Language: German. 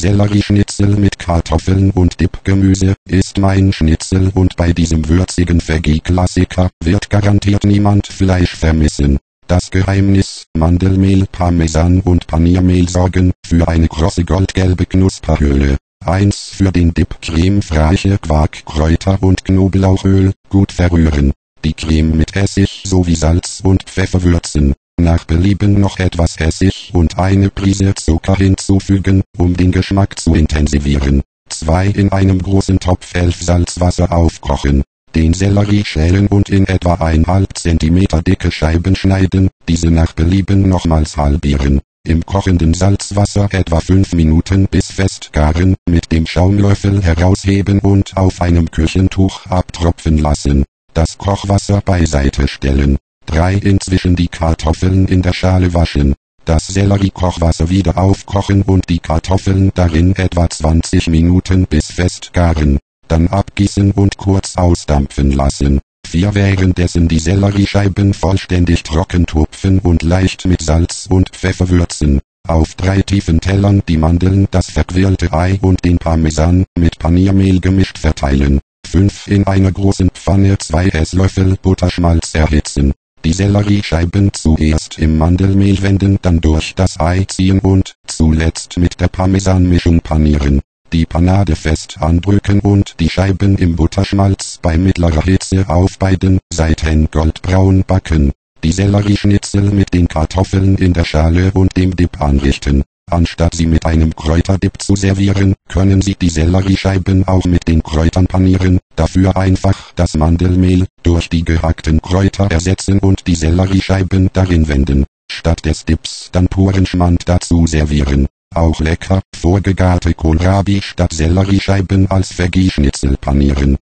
Sellerieschnitzel mit Kartoffeln und Dipgemüse ist mein Schnitzel und bei diesem würzigen Veggie-Klassiker wird garantiert niemand Fleisch vermissen. Das Geheimnis, Mandelmehl, Parmesan und Paniermehl sorgen für eine große goldgelbe Knusperhöhle. 1 für den Dip Creme Fraiche Quark, Kräuter und Knoblauchöl, gut verrühren. Die Creme mit Essig sowie Salz und Pfeffer würzen. Nach Belieben noch etwas Essig und eine Prise Zucker hinzufügen, um den Geschmack zu intensivieren. 2 in einem großen Topf 11 Salzwasser aufkochen. Den Sellerie schälen und in etwa 1,5 cm dicke Scheiben schneiden, diese nach Belieben nochmals halbieren. Im kochenden Salzwasser etwa 5 Minuten bis fest garen, mit dem Schaumlöffel herausheben und auf einem Küchentuch abtropfen lassen. Das Kochwasser beiseite stellen. 3. Inzwischen die Kartoffeln in der Schale waschen. Das Sellerie-Kochwasser wieder aufkochen und die Kartoffeln darin etwa 20 Minuten bis fest garen. Dann abgießen und kurz ausdampfen lassen. 4. Währenddessen die Selleriescheiben vollständig trocken tupfen und leicht mit Salz und Pfeffer würzen. Auf drei tiefen Tellern die Mandeln, das verquirlte Ei und den Parmesan mit Paniermehl gemischt verteilen. 5. In einer großen Pfanne 2 Esslöffel Butterschmalz erhitzen. Die Selleriescheiben zuerst im Mandelmehl wenden, dann durch das Ei ziehen und, zuletzt mit der Parmesanmischung panieren. Die Panade fest andrücken und die Scheiben im Butterschmalz bei mittlerer Hitze auf beiden Seiten goldbraun backen. Die Sellerieschnitzel mit den Kartoffeln in der Schale und dem Dip anrichten. Anstatt sie mit einem Kräuterdip zu servieren, können Sie die Selleriescheiben auch mit den Kräutern panieren, dafür einfach das Mandelmehl durch die gehackten Kräuter ersetzen und die Selleriescheiben darin wenden. Statt des Dips dann puren Schmand dazu servieren. Auch lecker, vorgegarte Kohlrabi statt Selleriescheiben als Veggie-Schnitzel panieren.